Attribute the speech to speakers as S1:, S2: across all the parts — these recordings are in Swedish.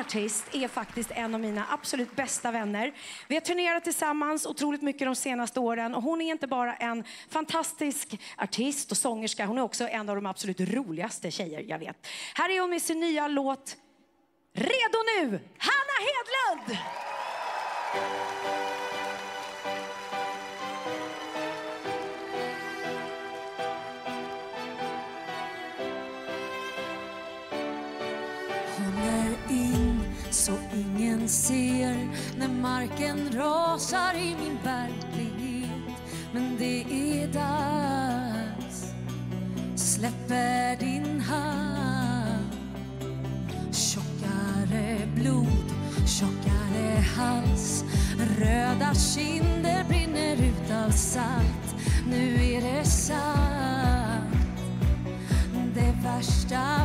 S1: artist är faktiskt en av mina absolut bästa vänner. Vi har turnerat tillsammans otroligt mycket de senaste åren och hon är inte bara en fantastisk artist och sångerska, hon är också en av de absolut roligaste tjejer jag vet. Här är hon med sin nya låt Redo nu, Hanna Hedlund!
S2: Håller in så ingen ser när marken rasar i min verklighet. Men det är dags. Släpper din hand. Tjockare blod, tjockare hals. Röda kinder brinner ut av salt. Nu är det sant det värsta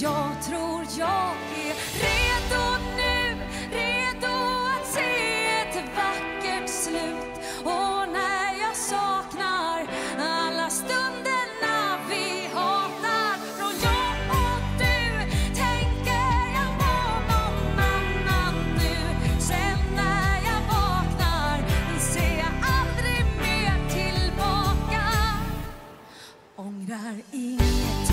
S2: jag tror jag är redo nu Redo att se ett vackert slut. Och när jag saknar alla stunderna vi hatar Från jag och du tänker jag på någon annan nu. Sen när jag vaknar ser jag aldrig mer tillbaka. Ångrar inget,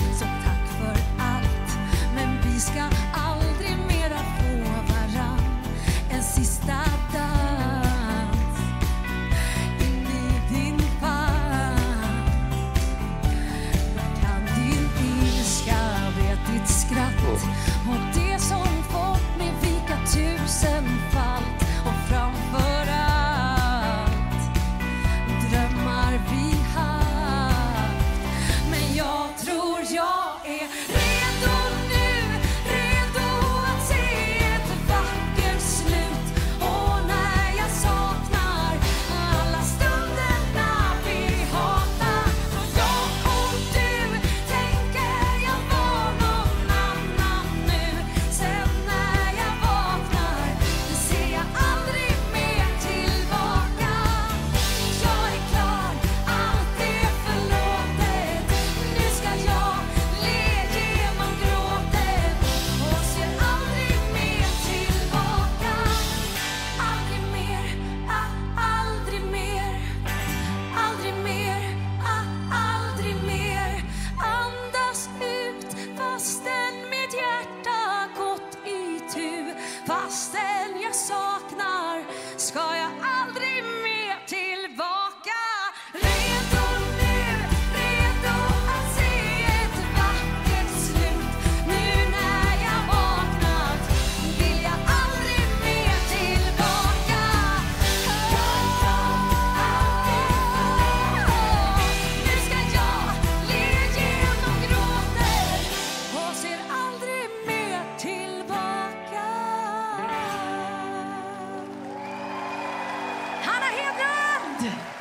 S2: sky
S1: Hanna Hedlund!